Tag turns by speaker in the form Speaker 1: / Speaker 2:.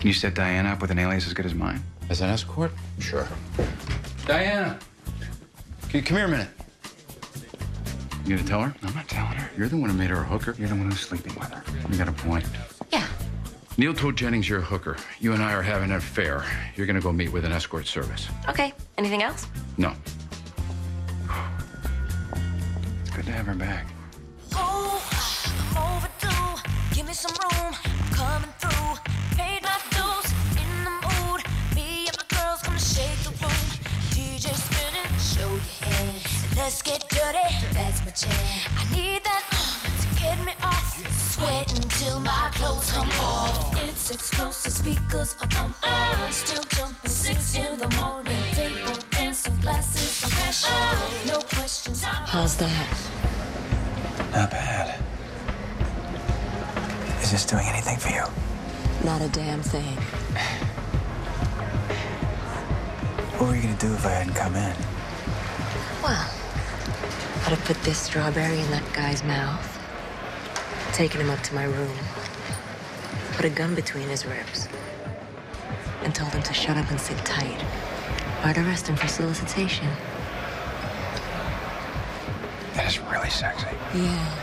Speaker 1: Can you set Diana up with an alias as good as mine?
Speaker 2: As an escort? Sure. Diana! Can you come here a minute?
Speaker 1: You gonna tell her? I'm not telling her. You're the one who made her a hooker. You're the one who's sleeping with her. You got a point.
Speaker 3: Yeah.
Speaker 2: Neal told Jennings you're a hooker. You and I are having an affair. You're gonna go meet with an escort service.
Speaker 3: Okay. Anything else?
Speaker 2: No.
Speaker 1: It's good to have her back.
Speaker 4: Oh, I'm overdue. Give me some Let's get dirty. That's my jam. I need that to get me off. Sweat until my clothes come off. It's explosive speakers up on on. Still jumping six in the morning. Table dancing glasses of passion. No questions.
Speaker 3: How's that?
Speaker 1: Not bad. Is this doing anything for you?
Speaker 3: Not a damn thing.
Speaker 1: What were you gonna do if I hadn't come in?
Speaker 3: Well, I'd have put this strawberry in that guy's mouth, taken him up to my room, put a gun between his ribs, and told him to shut up and sit tight. I'd arrest him for solicitation.
Speaker 1: That is really sexy.
Speaker 3: Yeah.